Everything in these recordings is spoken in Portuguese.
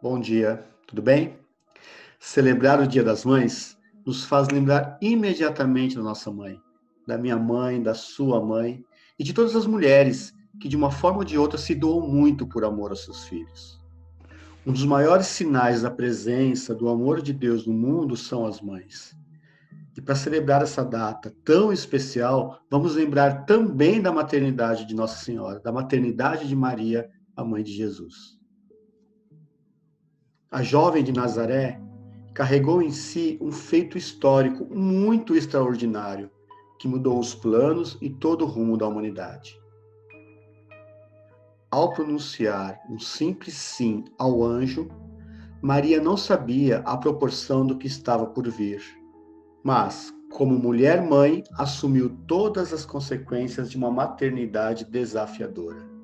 Bom dia, tudo bem? Celebrar o Dia das Mães nos faz lembrar imediatamente da nossa mãe, da minha mãe, da sua mãe e de todas as mulheres que, de uma forma ou de outra, se doam muito por amor aos seus filhos. Um dos maiores sinais da presença do amor de Deus no mundo são as mães. E para celebrar essa data tão especial, vamos lembrar também da maternidade de Nossa Senhora, da maternidade de Maria, a mãe de Jesus. A jovem de Nazaré carregou em si um feito histórico muito extraordinário que mudou os planos e todo o rumo da humanidade. Ao pronunciar um simples sim ao anjo, Maria não sabia a proporção do que estava por vir, mas, como mulher-mãe, assumiu todas as consequências de uma maternidade desafiadora.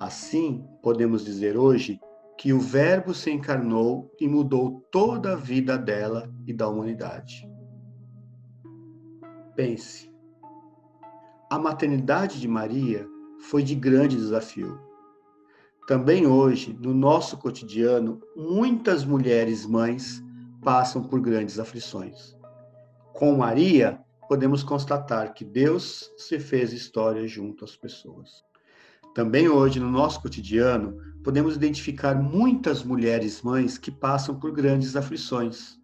Assim, podemos dizer hoje que o Verbo se encarnou e mudou toda a vida dela e da humanidade. Pense, a maternidade de Maria foi de grande desafio. Também hoje, no nosso cotidiano, muitas mulheres mães passam por grandes aflições. Com Maria, podemos constatar que Deus se fez história junto às pessoas. Também hoje, no nosso cotidiano, podemos identificar muitas mulheres mães que passam por grandes aflições.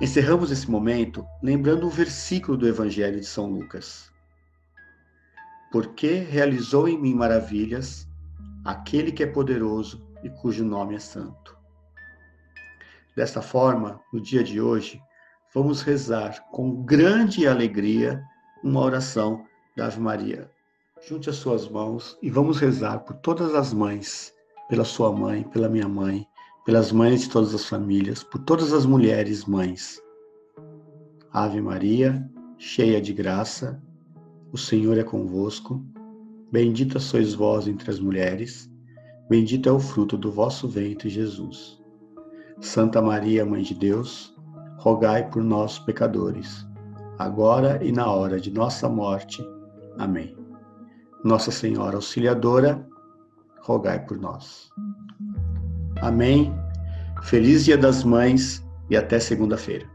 Encerramos esse momento lembrando um versículo do Evangelho de São Lucas. Porque realizou em mim maravilhas aquele que é poderoso e cujo nome é santo. Desta forma, no dia de hoje, vamos rezar com grande alegria uma oração da Ave Maria. Junte as suas mãos e vamos rezar por todas as mães, pela sua mãe, pela minha mãe, pelas mães de todas as famílias, por todas as mulheres mães. Ave Maria, cheia de graça, o Senhor é convosco. Bendita sois vós entre as mulheres, bendito é o fruto do vosso ventre, Jesus. Santa Maria, Mãe de Deus, rogai por nós, pecadores, agora e na hora de nossa morte. Amém. Nossa Senhora Auxiliadora, rogai por nós. Amém. Feliz Dia das Mães e até segunda-feira.